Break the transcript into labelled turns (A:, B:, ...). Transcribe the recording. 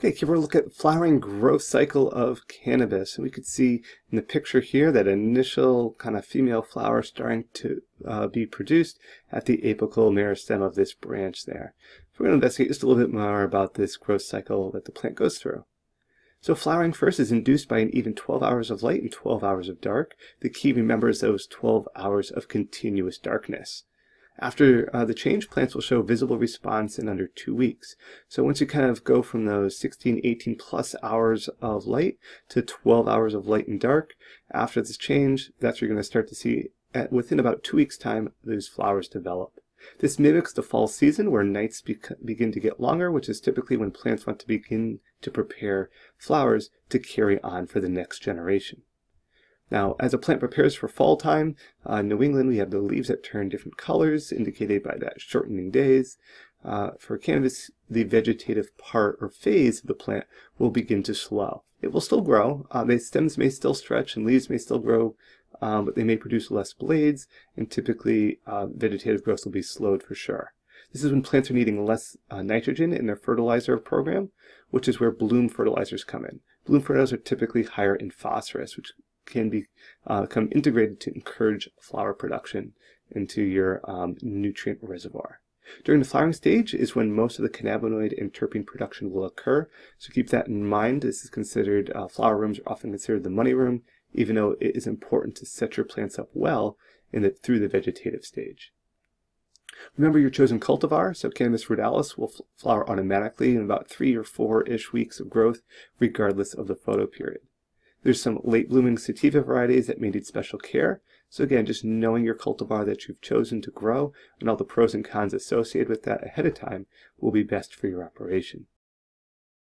A: Okay, here we're looking at flowering growth cycle of cannabis. And we could see in the picture here that initial kind of female flower starting to uh, be produced at the apical meristem of this branch there. So we're going to investigate just a little bit more about this growth cycle that the plant goes through. So flowering first is induced by an even 12 hours of light and 12 hours of dark. The key, remember, is those 12 hours of continuous darkness. After uh, the change, plants will show visible response in under two weeks. So once you kind of go from those 16, 18 plus hours of light to 12 hours of light and dark, after this change, that's you're going to start to see at, within about two weeks time, those flowers develop. This mimics the fall season where nights begin to get longer, which is typically when plants want to begin to prepare flowers to carry on for the next generation. Now, as a plant prepares for fall time, uh, in New England we have the leaves that turn different colors, indicated by that shortening days. Uh, for cannabis, the vegetative part or phase of the plant will begin to slow. It will still grow. Uh, the stems may still stretch and leaves may still grow, um, but they may produce less blades, and typically uh, vegetative growth will be slowed for sure. This is when plants are needing less uh, nitrogen in their fertilizer program, which is where bloom fertilizers come in. Bloom fertilizers are typically higher in phosphorus, which can be, uh, become integrated to encourage flower production into your um, nutrient reservoir. During the flowering stage is when most of the cannabinoid and terpene production will occur. So keep that in mind. This is considered, uh, flower rooms are often considered the money room, even though it is important to set your plants up well in the, through the vegetative stage. Remember your chosen cultivar, so Cannabis ruderalis will flower automatically in about three or four-ish weeks of growth, regardless of the photo period. There's some late blooming sativa varieties that may need special care. So again, just knowing your cultivar that you've chosen to grow and all the pros and cons associated with that ahead of time will be best for your operation.